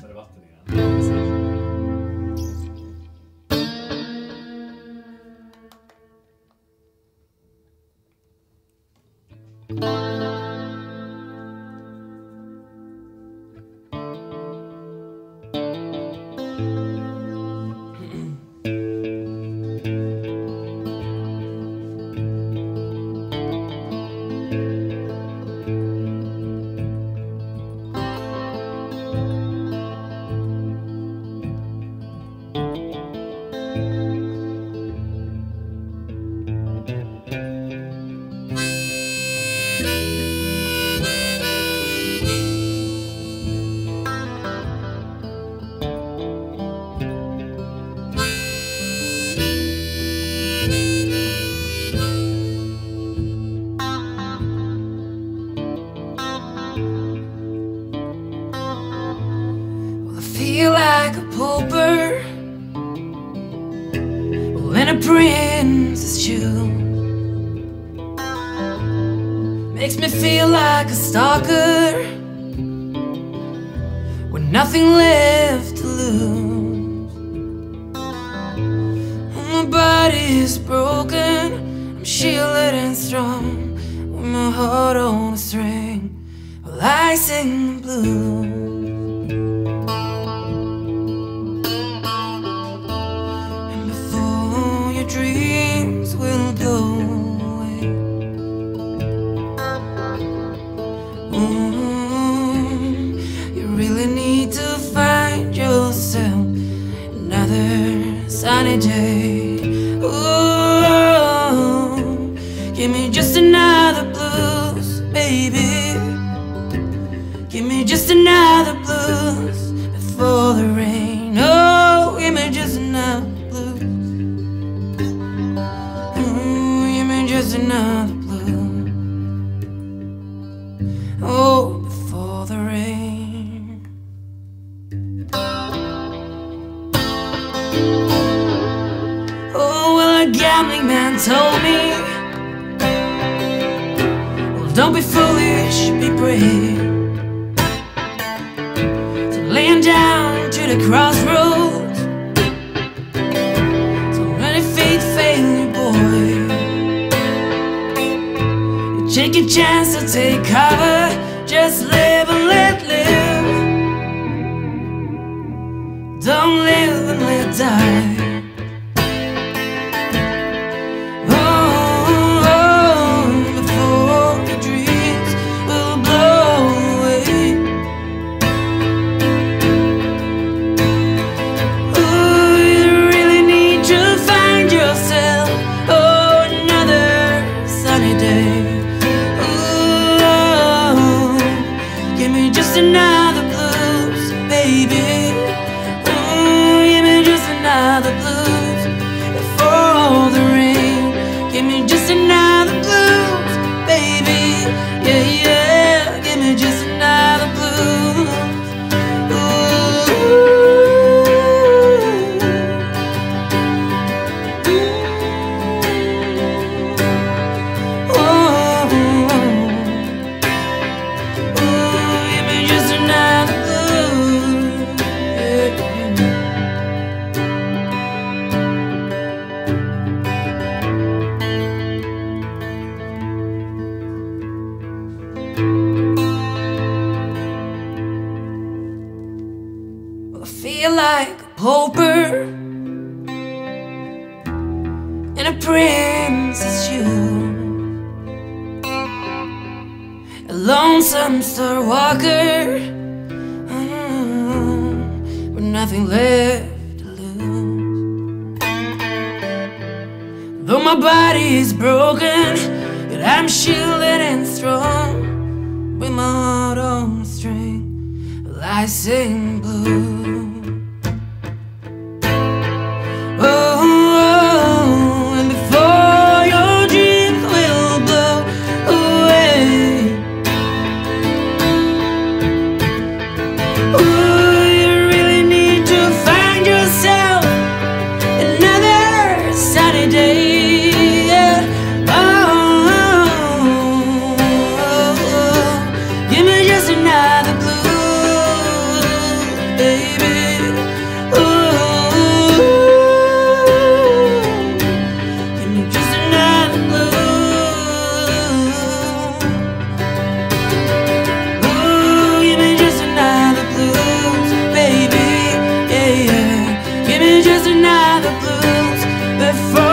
それはあったね。A princess shoe. Makes me feel like a stalker with nothing left mm, you really need to find yourself another sunny day. Ooh, give me just another blues, baby. Give me just another blues before the rain. Oh, give me just another blues. Mm, give me just another a gambling man told me. Well, don't be foolish, be brave. So laying down to the crossroads. So many faith fail you, boy. You take a chance to take cover. Just live and let live. Don't live and let die. In a princess shoe. A lonesome star walker mm, with nothing left to lose. Though my body is broken, yet I'm shielded and strong with my heart on string. I sing blue. For.